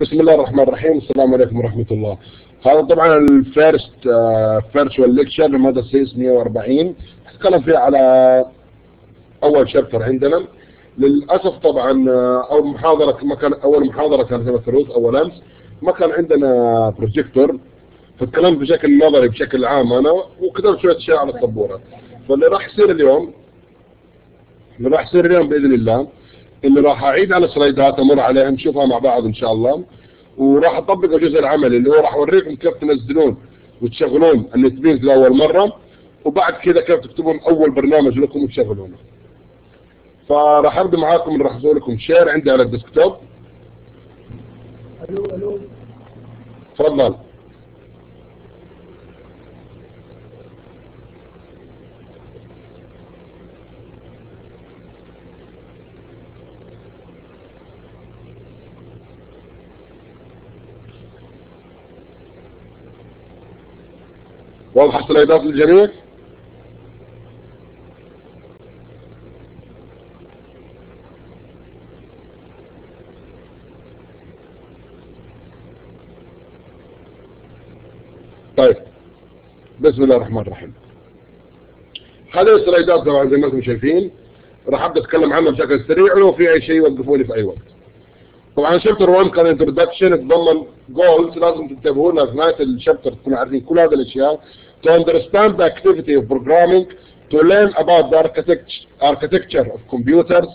بسم الله الرحمن الرحيم. السلام عليكم ورحمة الله. هذا طبعا ال first virtual lecture لمادة CS 140 نتكلم فيه على أول chapter عندنا. للأسف طبعا آه، أول محاضرة ما كان أول محاضرة كانت الثلاث أول أمس. ما كان عندنا بروجيكتور فتكلمت بشكل نظري بشكل عام أنا وكتبت شوية أشياء على السبورة. فاللي راح يصير اليوم اللي راح يصير اليوم بإذن الله اني راح أعيد على سلايدات أمر عليها نشوفها مع بعض إن شاء الله. وراح أطبق الجزء العملي اللي هو راح أوريكم كيف تنزلون وتشغلون ال NetBeans لأول مرة وبعد كذا كيف تكتبون أول برنامج لكم وتشغلونه. فراح ابدا معاكم راح أسوي لكم share عندي على ال desktop. ألو ألو. تفضل. واضح السلايدات للجميع؟ طيب. بسم الله الرحمن الرحيم. هذه السلايدات طبعا زي ما أنتم شايفين. راح أبدأ أتكلم عنها بشكل سريع ولو في أي شيء وقفوني في أي وقت. طبعا chapter 1 كان introduction تضمن جولز لازم تنتبهوا لها في نهايه الشابتر تكونوا عارفين كل هذه الاشياء to understand the activity of programming to learn about the architect- architecture of computers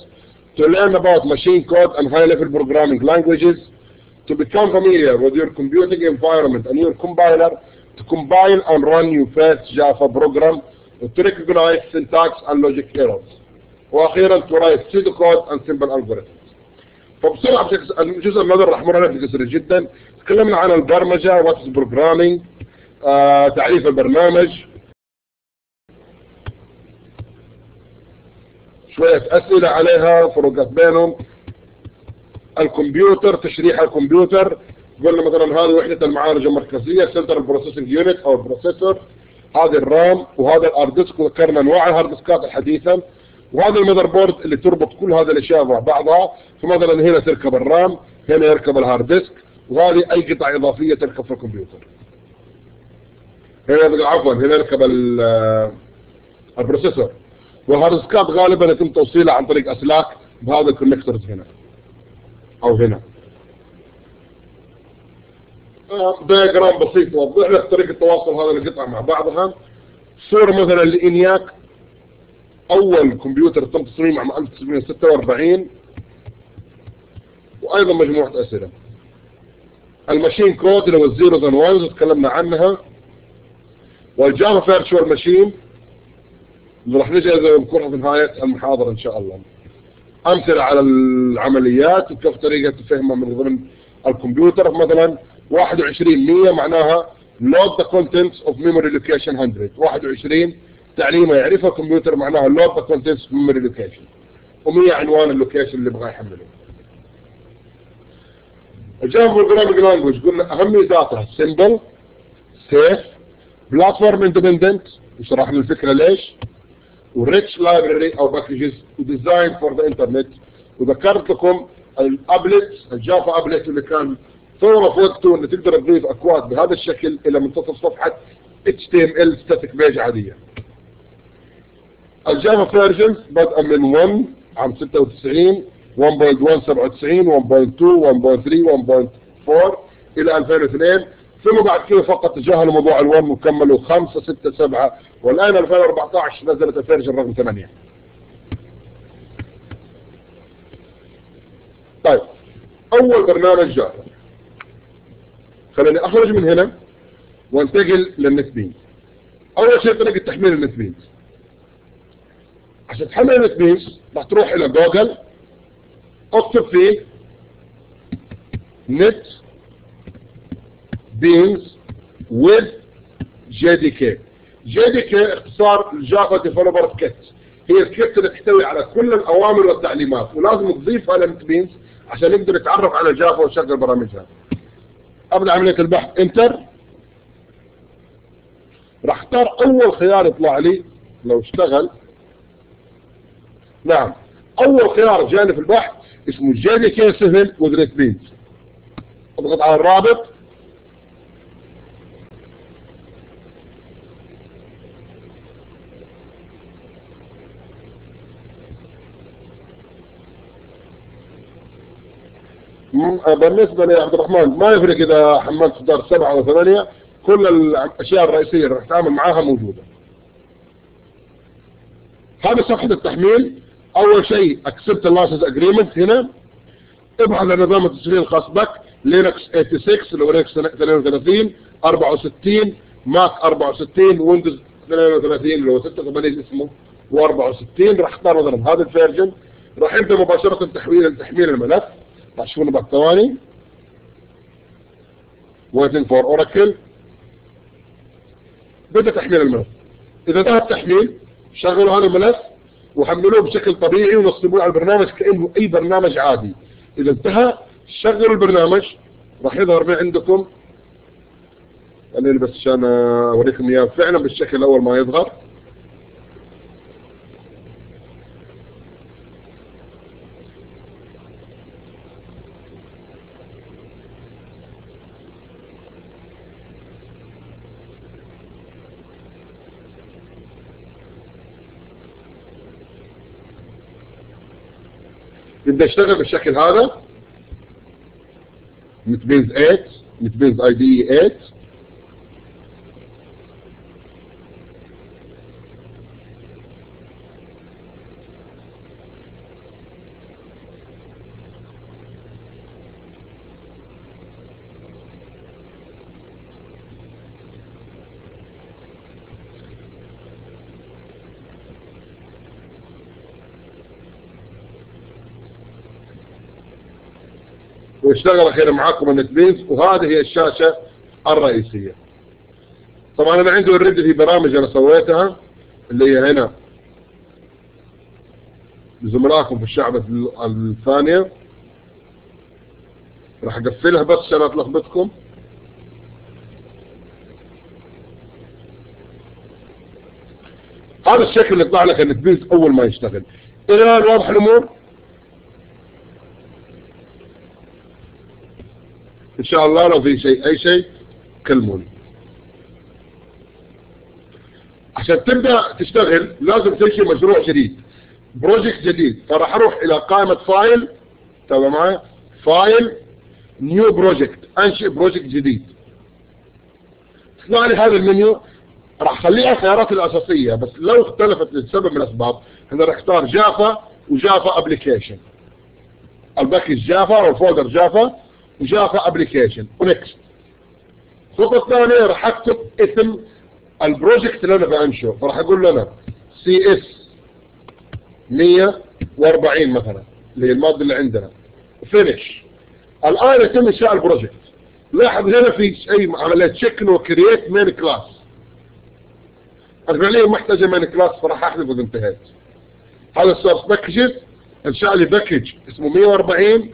to learn about machine code and high level programming languages to become familiar with your computing environment and your compiler to compile and run your first Java program to recognize syntax and logic errors وأخيرا to write pseudocode and simple algorithms فبسرعه الجزء النظري راح أمر عليه سريع جدا تكلمنا عن البرمجة what is programming تعريف البرنامج. شوية أسئلة عليها فروقات بينهم. الكمبيوتر تشريح الكمبيوتر. قلنا مثلا هذه وحدة المعالجه المركزية central processing unit أو ال processor هذه ال RAM وهذا ال hard disk وذكرنا أنواع ال hard disk ات الحديثة. وهذا ال motherboard اللي تربط كل هذه الأشياء مع بعضها. فمثلا هنا تركب ال RAM هنا يركب ال hard disk وهذه أي قطعه إضافية تركب في الكمبيوتر. هنا عفوا هنا يركب ال- ال processor. وال hard disk ات غالبا يتم توصيلها عن طريق أسلاك بهذا ال connectors هنا. أو هنا. diagram بسيط يوضح لك طريقة تواصل هذه القطع مع بعضها. صوره مثلا ل ENIAC. أول كمبيوتر تم تصميمه عام 1946 وأيضا مجموعة أسئلة. ال machine code اللي هو ال zeros and ones تكلمنا عنها. وال Java virtual machine اللي راح نجي نذكرها في نهاية المحاضرة إن شاء الله. أمثلة على العمليات وكيف طريقة تفهمها من ضمن الكمبيوتر. مثلا 21 100 معناها load the contents of memory location 100 21 تعليمه يعرفها الكمبيوتر معناها load the contents of memory location. و100 عنوان ال location اللي يبغى يحمله. ال Java programming language قلنا أهم ميزاتها سمبل سيف بلاتفورم اندبندنت وشرح لنا الفكرة ليش. و rich library أو packages و designed for the internet وذكرت لكم ال applet ال Java applet اللي كان ثوره في وقته إنه تقدر تضيف أكواد بهذا الشكل إلى منتصف صفحة HTML static page عادية. ال Java versions بدءا من 1 عام 96 1.197 1.2 1.3 1.4 إلى 2002 ثم بعد كده فقط تجاهلوا موضوع ال1 وكملوا 5 6 7 والآن 2014 نزلت ال version رقم 8 طيب أول برنامج Java خليني أخرج من هنا وانتقل لل NetBeans أول شيء طريقة تحميل ال NetBeans عشان تحمل ال NetBeans راح تروح إلى جوجل. اكتب فيه NetBeans with JDK JDK اختصار Java developer kit هي ال kit اللي تحتوي على كل الأوامر والتعليمات ولازم تضيفها لل NetBeans عشان يقدر يتعرف على Java ويشغل برامجها ابدا عملية البحث enter راح اختار أول خيار يطلع لي لو اشتغل. نعم أول خيار جاني في البحث اسمه JDK 7 with Beans. اضغط على الرابط. بالنسبة لعبد الرحمن ما يفرق إذا حملت صدار سبعة أو ثمانية كل الأشياء الرئيسية اللي راح تتعامل معاها موجودة. هذه صفحة التحميل. أول شيء the license agreement هنا. ابحث عن نظام التشغيل الخاص بك. Linux 86 اللي هو Linux 32 64 Mac 64 Windows 32 اللي هو 86 اسمه و64 راح اختار مثلا هذا ال version. راح يبدأ مباشرة تحويل تحميل الملف. راح تشوفونه بعد ثواني. Waiting for oracle. بدأ تحميل الملف. إذا انتهى التحميل شغلوا هذا الملف. وحملوه بشكل طبيعي ونصبوه على البرنامج كأنه أي برنامج عادي. إذا انتهى شغلوا البرنامج. راح يظهر من عندكم. خليني بس عشان أوريكم إياه. فعلا بالشكل أول ما يظهر. يبدا يشتغل بالشكل هذا. نتبينز 8 نتبينز اي دي 8 واشتغل أخيرا معاكم النتبينز وهذه هي الشاشة الرئيسية. طبعا أنا عندي اوريدي في برامج أنا سويتها اللي هي هنا. لزملائكم في الشعب الثانية. راح أقفلها بس عشان اتلخبطكم هذا الشكل اللي يطلع لك النتبينز أول ما يشتغل. الان واضح الأمور؟ إن شاء الله لو في شيء أي شيء كلموني. عشان تبدأ تشتغل لازم تنشئ مشروع جديد. project جديد. فراح أروح إلى قائمة file تابع معي file new project أنشئ project جديد. تطلع لي هذا المنيو. راح اخليها الخيارات الأساسية بس لو اختلفت لسبب من الأسباب إحنا راح أختار Java و Java application ال package Java أو ال folder Java و Java application و next الخطوه الثانية راح أكتب اسم ال project اللي أنا بانشئه فراح أقول له أنا CS 140 مثلا اللي هي المادة اللي عندنا. finish الآن يتم إنشاء ال project. لاحظ هنا في شيء عمليه check انه create main class أنا فعليا محتاجة main class فراح احذفه اذا انتهيت. هذا ال source packages إنشاء لي package اسمه 140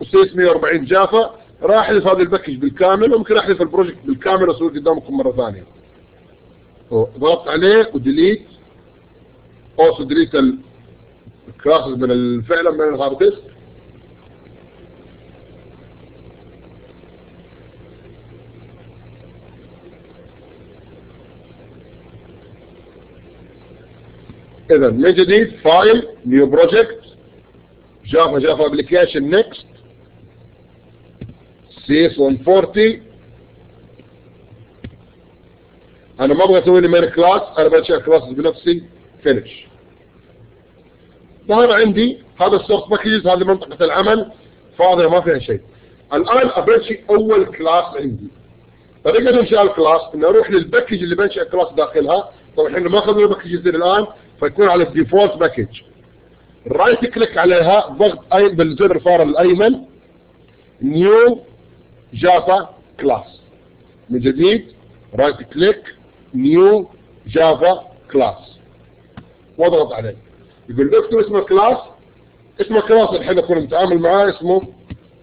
و C 140 Java راح أحذف هذا ال package بالكامل وممكن أحذف ال project بالكامل واسويه قدامكم مرة ثانية. ضغطت عليه و delete. also delete ال classes من الفعل من ال hard disk. اذا من جديد file new project Java Java application next S 140 أنا ما أبغى أسوي لي main class أنا بنشئ class بنفسي. finish ظهر عندي هذا ال source packages هذه منطقة العمل. فاضية ما فيها شيء. الآن ابنشئ أول class عندي. طريقة إنشاء ال class ان أروح لل package اللي بنشئ class داخلها. طبعا إحنا ما أخذنا packages الآن فيكون على ال default package right click عليها ضغط اي بالزر الفار الأيمن. new Java class من جديد right click new Java class واضغط عليه. يقول اكتب اسم ال class. اسم ال class الحين أكون متعامل معاه اسمه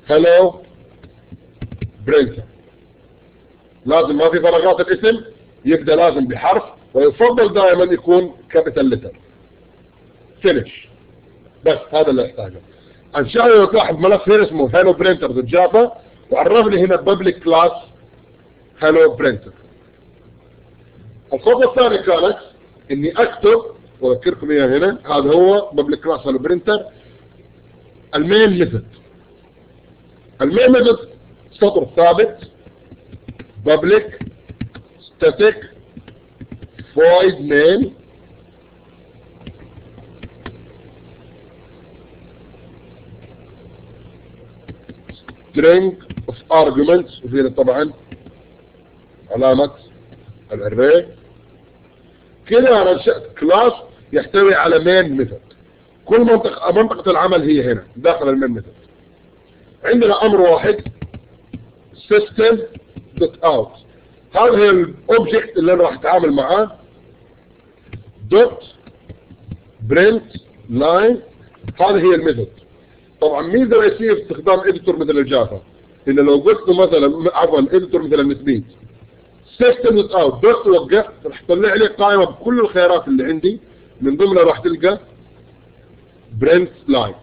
HelloPrinter لازم ما في فراغات الاسم يبدأ لازم بحرف ويفضل دائما يكون capital letter finish بس هذا اللي أحتاجه. ان شاء الله تلاحظ ملف هنا اسمه HelloPrinter Java وعرف لي هنا public class HelloPrinter الخطوة الثانية كانت إني أكتب وأذكركم إياها هنا هذا هو public class HelloPrinter ال main method ال main method سطر ثابت public static void main string. Of arguments وفينا طبعا علامة ال array كده أنا انشأت class يحتوي على main method كل منطقة منطقة العمل هي هنا داخل ال main method عندنا أمر واحد system dot out. هذا هي ال object اللي أنا راح أتعامل معاه. dot print line هذه هي ال method. طبعا ميزه رئيسيه في استخدام editor مثل ال Java؟ إن لو له مثلا عفوا editor مثل ال NetBeans system out dot توقف راح تطلع لي قائمة بكل الخيارات اللي عندي. من ضمنها راح تلقى print line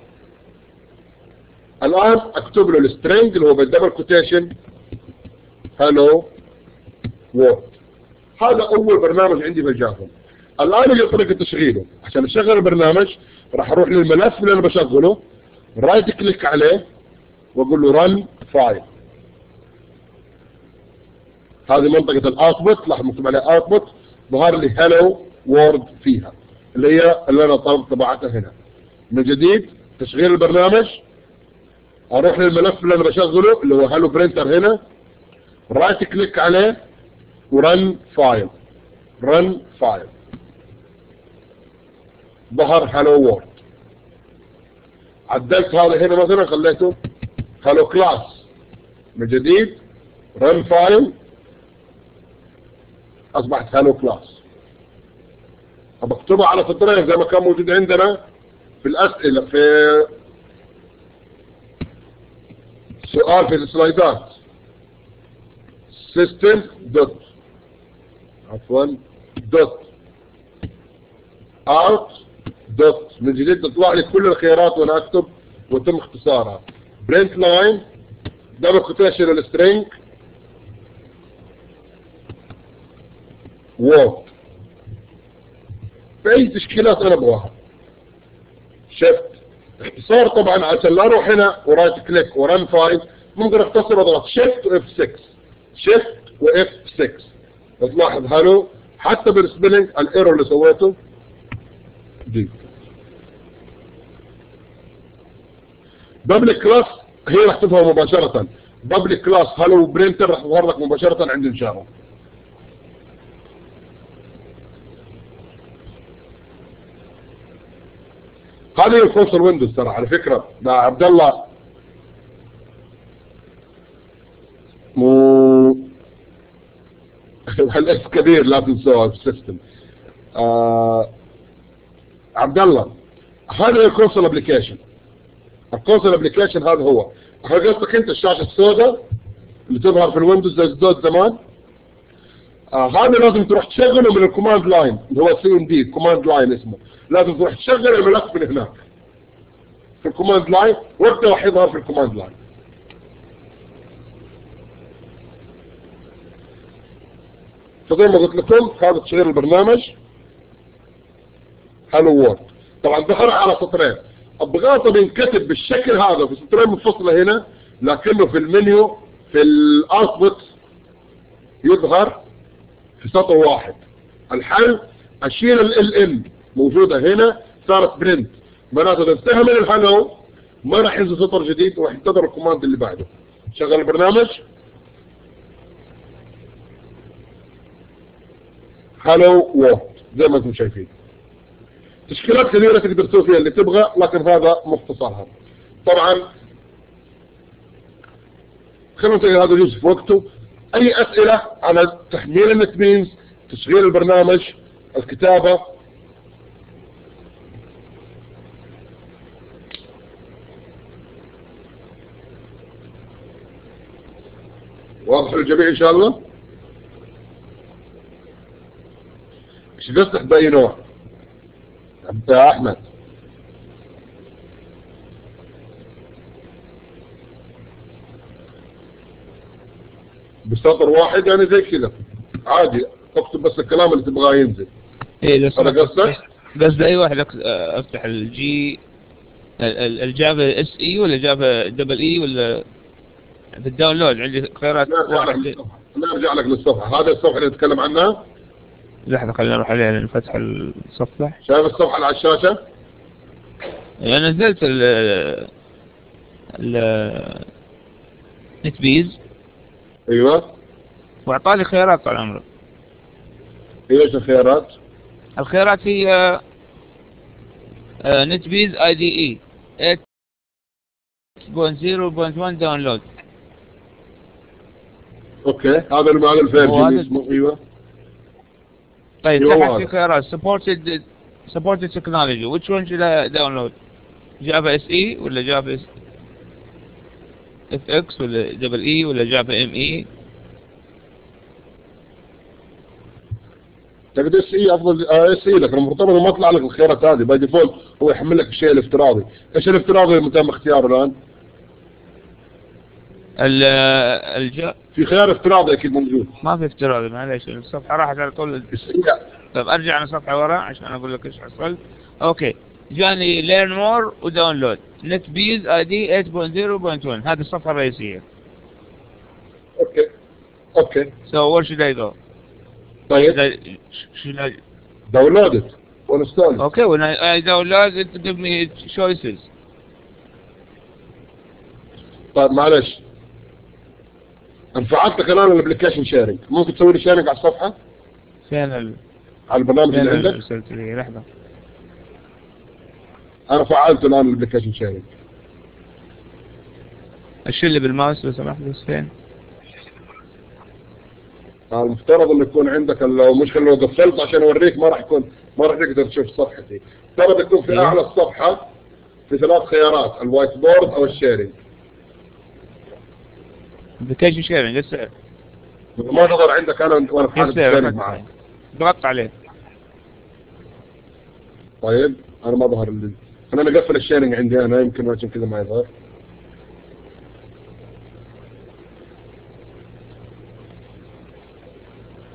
الآن أكتب له ال string اللي هو بال double quotation hello world هذا أول برنامج عندي في ال Java. الآن يجي طريقه تشغيله. عشان أشغل البرنامج راح أروح للملف اللي أنا بشغله. right click عليه وأقول له run file. هذه منطقة ال output لاحظ مكتوب عليها output ظهر لي hello world فيها اللي هي اللي أنا طبعتها هنا. من جديد تشغيل البرنامج أروح للملف اللي أنا بشغله اللي هو HelloPrinter هنا right click عليه و run file run file ظهر hello world عدلت هذا هنا مثلا خليته hello class من جديد run file أصبحت hello class بكتبها على سطرين زي ما كان موجود عندنا في الأسئلة في سؤال في السلايدات. system dot عفوا dot out dot من جديد تطلع لي كل الخيارات وأنا أكتب وتم اختصارها. print line double ال string word في اي تشكيلات أنا ابغاها شفت. اختصار طبعا عشان لا أروح هنا و right click و run file ممكن اختصر اضغط shift و F 6 shift و F 6 تلاحظ hello حتى بال spelling ال error اللي سويته. دي public class هي راح تظهر مباشرة. public class hello printer راح تظهر لك مباشرة عند انشائه هذه ال console windows ترى على فكرة ده عبد الله مو. ال S كبير لا تنسوها في ال system. آه... عبد الله هذا ال console application ال console application هذا هو. هل قصدك انت الشاشة السوداء اللي تظهر في ال Windows زي ال DOS زمان. آه هذا لازم تروح تشغله من ال command line اللي هو CMD command line اسمه. لازم تروح تشغل الملف من هناك. في ال command line وقتها راح يظهر في ال command line. فزي ما قلت لكم هذا تشغيل البرنامج. hello world. طبعا ظهر على سطرين. ابغاه طب ينكتب بالشكل هذا في سطرين منفصله هنا لكنه في المنيو في ال output يظهر في سطر واحد. الحل أشيل ال إم موجودة هنا صارت print معناته انتهى من ال hello ما راح ينزل سطر جديد وراح ينتظر ال command اللي بعده. شغل البرنامج. hello world زي ما أنتم شايفين. تشكيلات كثيرة تقدر تسوي فيها اللي تبغى لكن هذا مختصرها. طبعا خلينا ننتقل هذا الجزء في وقته. أي أسئلة على تحميل ال NetBeans تشغيل البرنامج الكتابة؟ واضح للجميع إن شاء الله؟ مش قصدك بأي نوع؟ انت يا احمد بسطر واحد يعني زي كذا. عادي اكتب بس الكلام اللي تبغاه ينزل. إيه لو هذا سمحت قصدك؟ قصد أي واحد أفتح ال J ال- ال- ال Java SE ولا Java double E ولا في ال download عندي خيارات واحد. للصفحة. نرجع لك للصفحة. هذا الصفحة اللي نتكلم عنها. لحظة خلينا نروح عليها لأن فتح الصفحة. شايف الصفحة على الشاشة؟ أنا نزلت ال ال NetBeans أيوه. وأعطاني خيارات طال عمرك. إيش الخيارات؟ الخيارات هي NetBeans ID E. 8.0.1 download. okay. هذا اللي مع هو ال version اسمه أيوه. طيب تحت. في خيارات supported supported technology which one should I download? Java SE ولا Java FX ولا double E ولا Java ME تقدر SE افضل SE لكن المفترض ما يطلع لك الخيارات هذه by default هو يحمل لك الشيء الافتراضي إيش الافتراضي اللي تم اختياره الان ال الج... في خيار افتراضي أكيد موجود. ما في افتراضي معلش الصفحة راحت على طول. اي طيب أرجع أنا صفحة ورا عشان أقول لك إيش حصلت okay. جاني learn more و download NetBeans IDE 8.0.1 هذه الصفحة الرئيسية. okay. okay. So where should I go طيب. Should I, should I download it and install Okay, when I, I download it, give me choices. طيب معلش. أنا فعلتك الان ال application sharing ممكن تسوي لي sharing على الصفحة؟ فين ال على البرنامج اللي اللي عندك؟ ارسلت لي لحظة. أنا فعلت الآن ال application sharing أشيل لي بالماوس لو سمحت بس فين؟ المفترض إنه يكون عندك لو مشكلة لو قفلت عشان أوريك ما راح يكون ما راح تقدر تشوف صفحتي. افترض يكون في. أعلى الصفحة في ثلاث خيارات ال whiteboard أو ال sharing application sharing لسه. ما ظهر عندك أنا وأنا في ال sharing معك ضغطت عليه طيب أنا ما ظهر لي. خلينا نقفل ال sharing عندي أنا يمكن عشان كذا ما يظهر.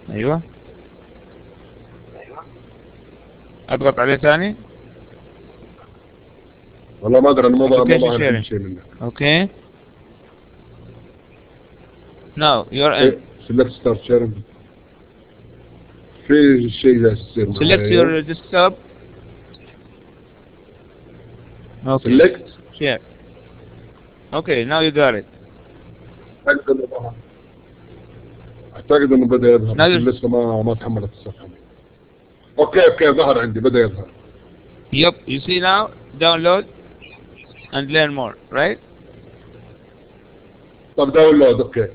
أيوه. أضغط عليه ثاني. والله ما أدري أنا ما ظهر ما. عندي شيء منك okay. Now you're in select start sharing في شيء جالس يصير معي. select your desktop okay. select share okay now you got it. اعتقد انه ظهر اعتقد انه بدا يظهر نزل. لسه ما ما تحملت الصفحه okay okay ظهر عندي بدأ يظهر. Yep you see now? Download and learn more right? طب download okay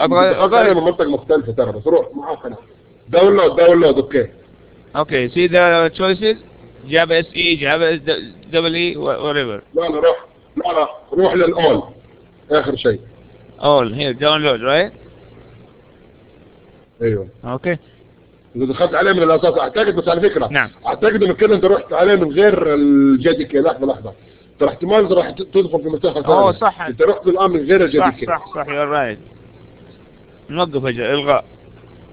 أبغى من منطقة مختلفة ترى بس روح معاك أنا download download okay okay. See the choices? Java SE Java double E wha- whatever. لا لا روح. لا لا روح للاول آخر شيء. All here download right? أيوه. Okay. إذا دخلت عليه من الأساس أعتقد بس على فكرة نعم. أعتقد إنه كده أنت رحت عليه من غير ال JDK لحظة لحظة. ترى احتمال راح تدخل في مساحه ثانية أوه، صح. أنت رحت الان من غير ال JD صح K صح صح you're right. نوقف أجل إلغاء.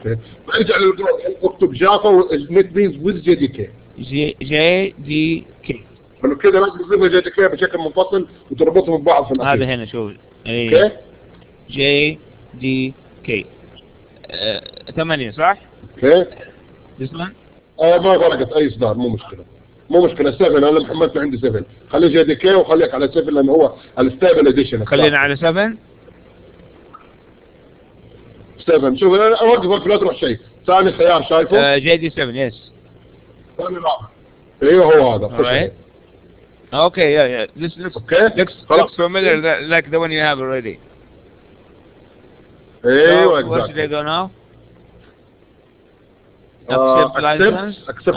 okay. ارجع للجو- اكتب Java و NetBeans with JDK J JDK لأنه كده لازم تصير JDK بشكل منفصل وتربطهم ببعض في الأخير. هذا هنا شوف. اي okay؟ JDK ثمانية صح؟ okay. one آه ما فرقت أي إصدار مو مشكلة. مو مشكلة. 7 أنا محملته عندي 7 خليه JDK وخليك على 7 لأنه هو ال stable edition خلينا على 7 7 شوف أنا اوقف لا تروح شيء. ثاني خيار شايفه؟ آه JD 7 yes ثاني أيوه هو هذا. okay yeah yeah let's let's okay let's let's familiar like the one you have already أيوه آه، أيوه accept license accept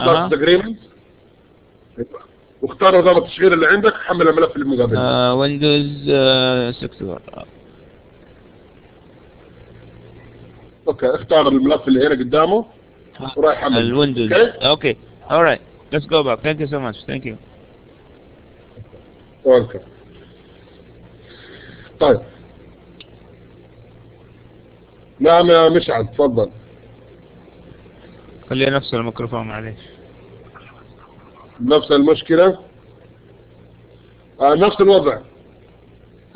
واختار نظام التشغيل اللي عندك حمل الملف المقابل له Windows 6 okay اختار الملف اللي هنا قدامه. وراح يحمل ال Windows. okay؟ right. Let's go back. Thank you so much. Thank you. welcome طيب. نعم يا مشعل تفضل. خليها نفس الميكروفون معليش. نفس المشكلة. آه نفس الوضع.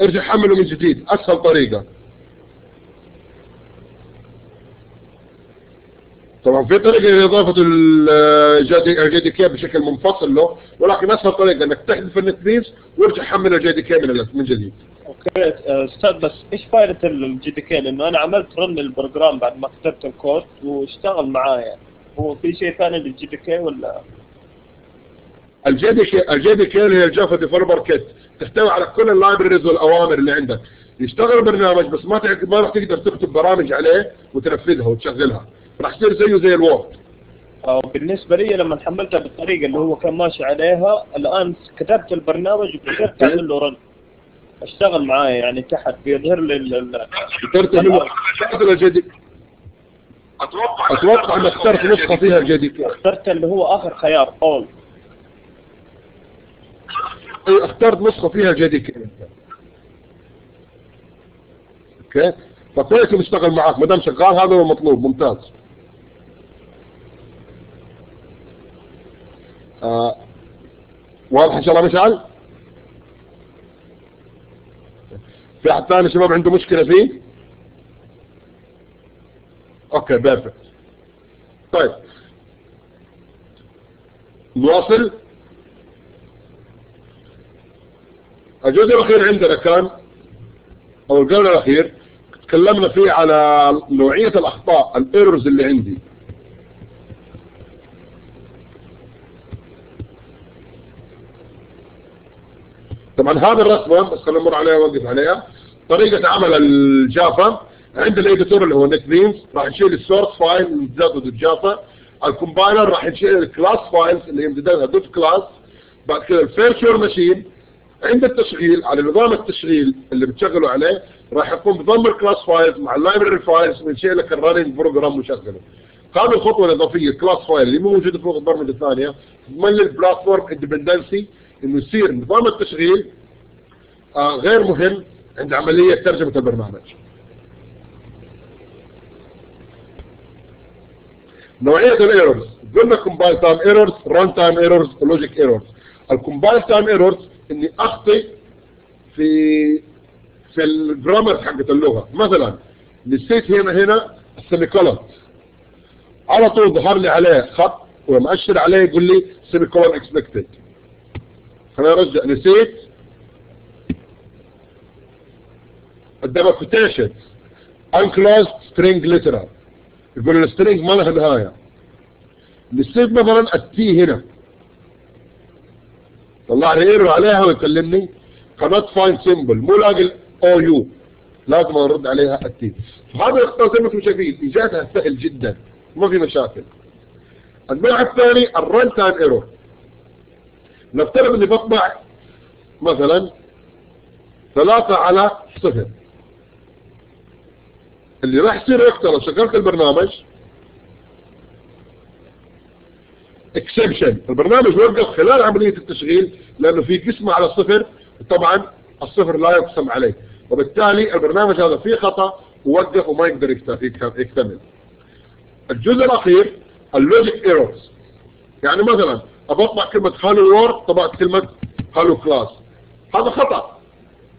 ارجع حمله من جديد أسهل طريقة. طبعا في طريقة لإضافة ال JDK بشكل منفصل له ولكن أسهل طريقة إنك تحذف ال NetBeans وارجع حمل ال JDK من من جديد. okay آه، أستاذ بس إيش فائده ال JDK؟ لأنه أنا عملت run ال program بعد ما كتبت الكود واشتغل معايا. هو في شيء ثاني لل JDK ولا؟ ال JDK ال JDK اللي هي ال Java developer kit تحتوي على كل ال libraries والأوامر اللي عندك. يشتغل البرنامج بس ما ما راح تقدر تكتب برامج عليه وتنفذها وتشغلها. راح يصير زيه زي ال Word أو بالنسبة لي لما حملتها بالطريقة اللي هو كان ماشي عليها الآن كتبت البرنامج وقدرت أعمل له run أشتغل معايا يعني تحت بيظهر لي ال- ال- اخترت اخترت ال JD أتوقع انك اخترت نسخة فيها ال JDK اخترت اللي هو آخر خيار أول إيه، اخترت نسخة فيها ال JDK okay؟ فكويس إنه اشتغل معاك ما دام شغال هذا هو المطلوب ممتاز. آه. واضح إن شاء الله مشعل؟ في أحد ثاني شباب عنده مشكلة فيه؟ okay perfect. طيب. نواصل الجزء الأخير عندنا كان أو القول الأخير تكلمنا فيه على نوعية الأخطاء ال errors اللي عندي. طبعا هذا الرسمة بس خلينا نمر عليها ونوقف عليها طريقة عمل ال Java عند ال editor اللي هو NetBeans راح ينشئ ال source file امتداده dot Java. ال compiler راح ينشئ ال class files اللي امتدادها dot class بعد كده ال virtual machine عند التشغيل على نظام التشغيل اللي بتشغله عليه راح يقوم بضم ال class files مع ال library files وينشئ لك ال running program ويشغله هذه الخطوة الإضافية class file اللي مو موجودة فوق البرمجة الثانية تضمن لل platform independency إنه يصير نظام التشغيل غير مهم عند عملية ترجمة البرنامج. نوعية ال errors. قلنا compile time errors run time errors و logic errors ال compile time errors إني أخطئ في في ال grammar حقت اللغة. مثلا نسيت هنا هنا ال semicolon على طول ظهر لي عليه خط ومؤشر عليه يقول لي semicolon expected خليني أرجع. نسيت قدام quotation unclosed string literal. يقول ال string ما لها نهايه نسيت مثلا ال T هنا طلع لي error عليها ويكلمني cannot find symbol. مو لاقي O U لازم ارد عليها ال T فهذا الاخطاء زي ما أنتم شايفين ايجادها سهل جدا ما في مشاكل النوع الثاني ال run time error نفترض اني بطبع مثلا ثلاثة على صفر اللي راح يصير أكثر لو شغلت البرنامج. exception البرنامج وقف خلال عملية التشغيل لأنه في قسمة على الصفر. طبعا الصفر لا يقسم عليه. وبالتالي البرنامج هذا فيه خطأ ووقف وما يقدر يكت- يكتمل. الجزء الأخير ال logic errors. يعني مثلا ابطبع كلمة hello world طبعت كلمة hello class هذا خطأ.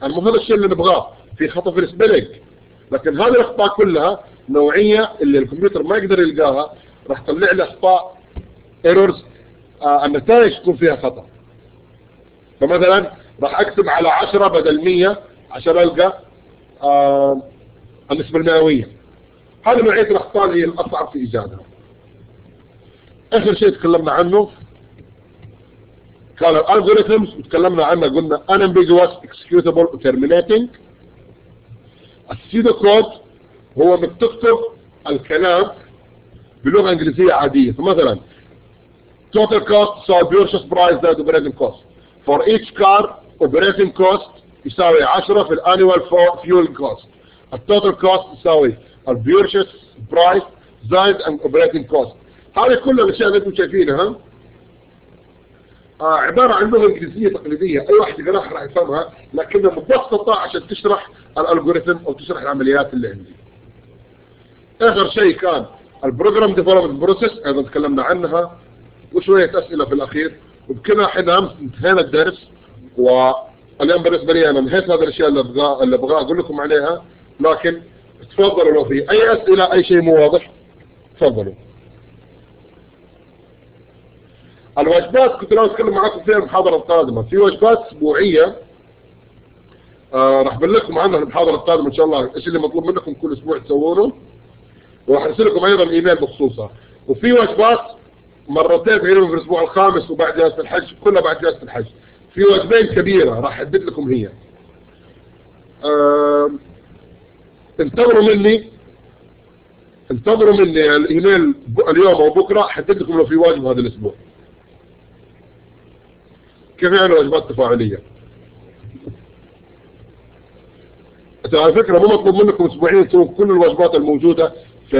يعني هذا الشيء اللي نبغاه. في خطأ في ال spelling لكن هذه الأخطاء كلها نوعية اللي الكمبيوتر ما يقدر يلقاها راح تطلع لي أخطاء errors آه النتائج تكون فيها خطأ. فمثلا راح أكتب على 10 بدل 100 عشان ألقى آه النسبة المئوية. هذه نوعية الأخطاء اللي هي الأصعب في إيجادها. آخر شيء تكلمنا عنه كان ال algorithms وتكلمنا عنه قلنا unambiguous executable terminating. ال pseudo code هو انك تكتب الكلام بلغة إنجليزية عادية. فمثلا total cost يساوي purchase price زائد operating cost. For each car operating cost يساوي 10 في ال annual fuel cost. ال total cost يساوي ال purchase price زائد operating cost. هذه كل الأشياء اللي أنتم شايفينها عبارة عن لغة إنجليزية تقليدية. أي واحد يقراها راح يفهمها لكنها مبسطة عشان تشرح ال algorithm أو تشرح العمليات اللي عندي. آخر شيء كان ال program development process أيضا تكلمنا عنها وشوية أسئلة في الأخير. وبكذا إحنا امس انتهينا الدرس واليوم بالنسبة لي أنا انهيت هذه الأشياء اللي أبغى اللي أبغى أقول لكم عليها لكن تفضلوا لو في أي أسئلة أي شيء مو واضح تفضلوا. الواجبات كنت ناوي أتكلم معاكم فيها المحاضره القادمة. في واجبات أسبوعية آه راح بلغكم عنها في المحاضره القادمة إن شاء الله. إيش اللي مطلوب منكم كل أسبوع تسوونه؟ وراح أرسل لكم أيضا إيميل بخصوصها وفي واجبات مرتين في الأسبوع الخامس وبعد جلسة الحج كلها بعد جلسة الحج. في واجبين كبيرة راح احدد لكم هي. آه انتظروا مني. انتظروا مني الإيميل اليوم أو بكرة احدد لكم لو في واجب هذا الأسبوع. يعني واجبات تفاعليه أنت على فكرة مو مطلوب منكم اسبوعيا تسوون كل الواجبات الموجودة في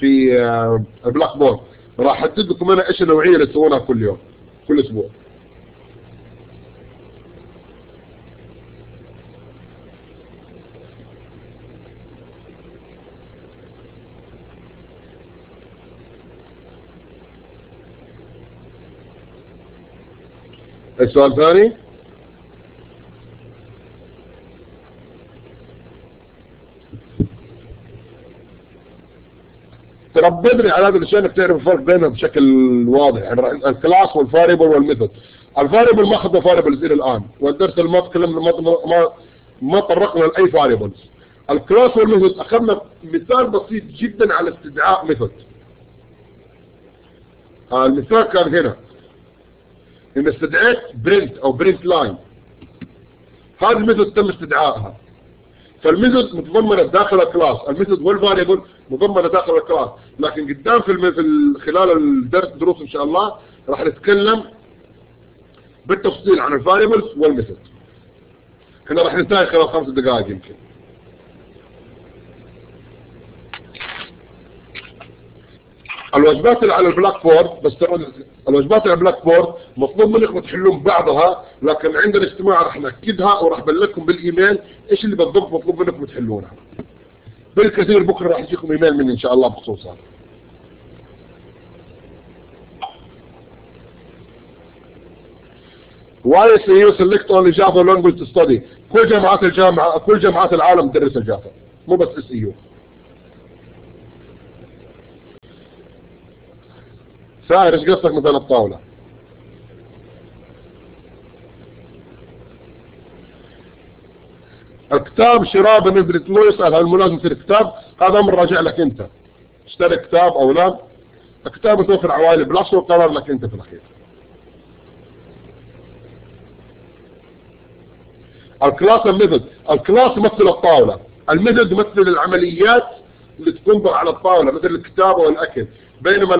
في آه، ال Blackboard. راح أحدد لكم أنا إيش النوعية اللي تسوونها كل يوم كل أسبوع. السؤال ثاني تربطني على هذه الاشياء انك تعرف الفرق بينهم بشكل واضح. يعني ال class وال variable وال method. ال variable ما اخذنا variables إلى الآن. والدرس الماضي تكلمنا ما ما ما طرقنا لأي variables. ال class وال method أخذنا مثال بسيط جدا على استدعاء method. المثال كان هنا. ان استدعيت print أو print line هذه ال method تم استدعائها. فال method متضمنة داخل ال class. ال method وال variable مضمنة داخل ال class. لكن قدام في. في ال... خلال الدرس دروس إن شاء الله راح نتكلم بالتفصيل عن ال variables وال method إحنا راح ننتهي خلال خمس دقائق يمكن. الواجبات اللي على ال Blackboard بس الواجبات اللي على ال Blackboard مطلوب منكم تحلون بعضها لكن عندنا اجتماع راح نأكدها وراح بلغكم بالإيميل إيش اللي بالضبط مطلوب منكم تحلونها بالكثير بكرة راح يجيكم إيميل مني إن شاء الله بخصوص هذا. Why is you select only Java language to study. كل جامعات الجامعة كل جامعات العالم تدرس ال Java مو بس اس يو سائر إيش قصدك مثلا الطاولة؟ الكتاب شراء بالنسبة لويس هل الملازم يصير كتاب هذا أمر راجع لك أنت. اشتري كتاب أو لا. الكتاب متوفر عوائل بلاش وقرار لك أنت في الأخير. ال class ال method ال class يمثل الطاولة. ال method يمثل العمليات اللي تنظر على الطاولة مثل الكتابة والأكل. بينما